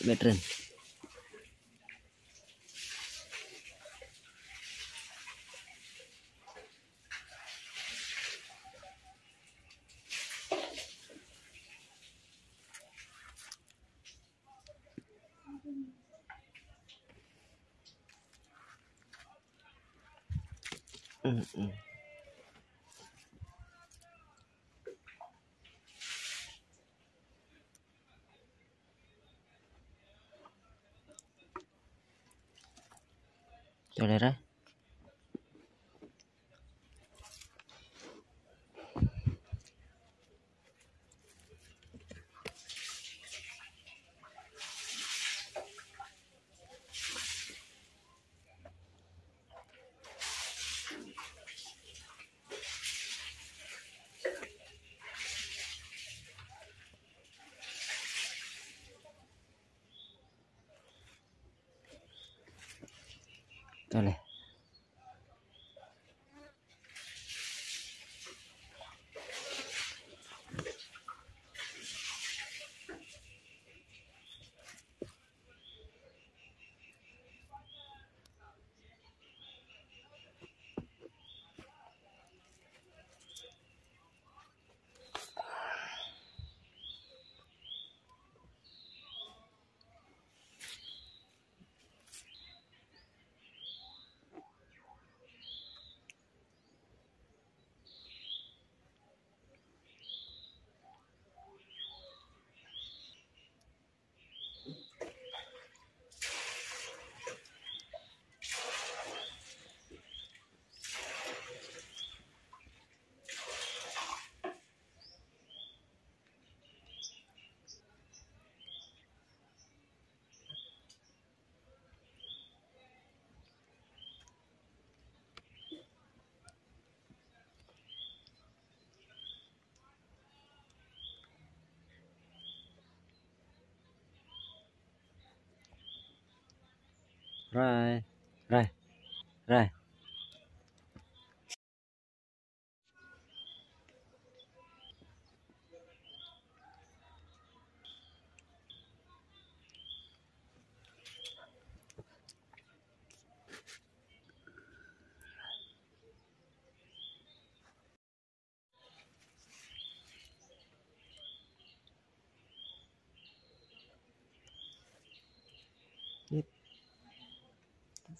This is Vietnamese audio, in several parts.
veteran Mm-mm. चढेर Toleh. Rồi rồi rồi.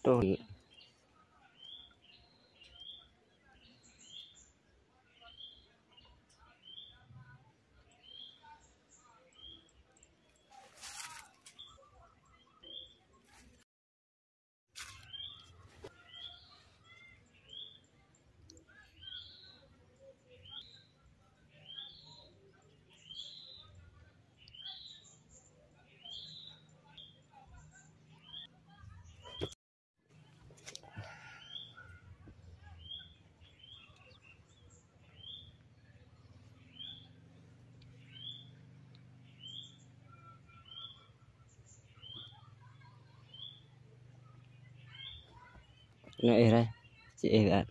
Rồi tôi tengok air eh cik air kat